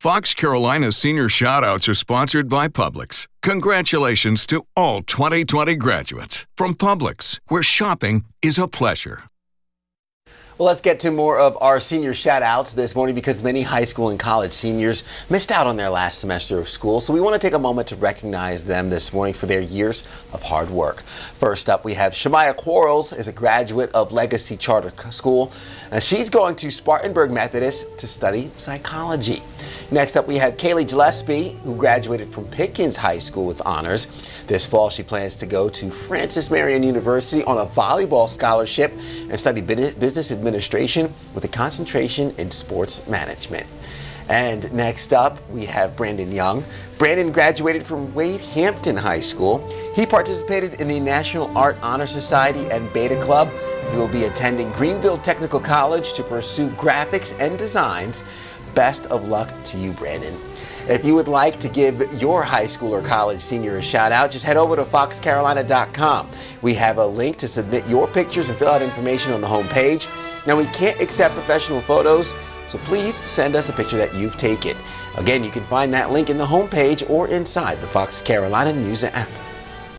Fox Carolina's senior shoutouts are sponsored by Publix. Congratulations to all 2020 graduates from Publix, where shopping is a pleasure. Well, let's get to more of our senior shout outs this morning because many high school and college seniors missed out on their last semester of school. So we want to take a moment to recognize them this morning for their years of hard work. First up, we have Shemaya Quarles is a graduate of Legacy Charter School. And she's going to Spartanburg Methodist to study psychology. Next up, we have Kaylee Gillespie, who graduated from Pickens High School with honors. This fall, she plans to go to Francis Marion University on a volleyball scholarship and study business administration with a concentration in sports management. And next up, we have Brandon Young. Brandon graduated from Wade Hampton High School. He participated in the National Art Honor Society and Beta Club. He will be attending Greenville Technical College to pursue graphics and designs. Best of luck to you, Brandon. If you would like to give your high school or college senior a shout out, just head over to foxcarolina.com. We have a link to submit your pictures and fill out information on the home page. Now, we can't accept professional photos, so please send us a picture that you've taken. Again, you can find that link in the home page or inside the Fox Carolina News app.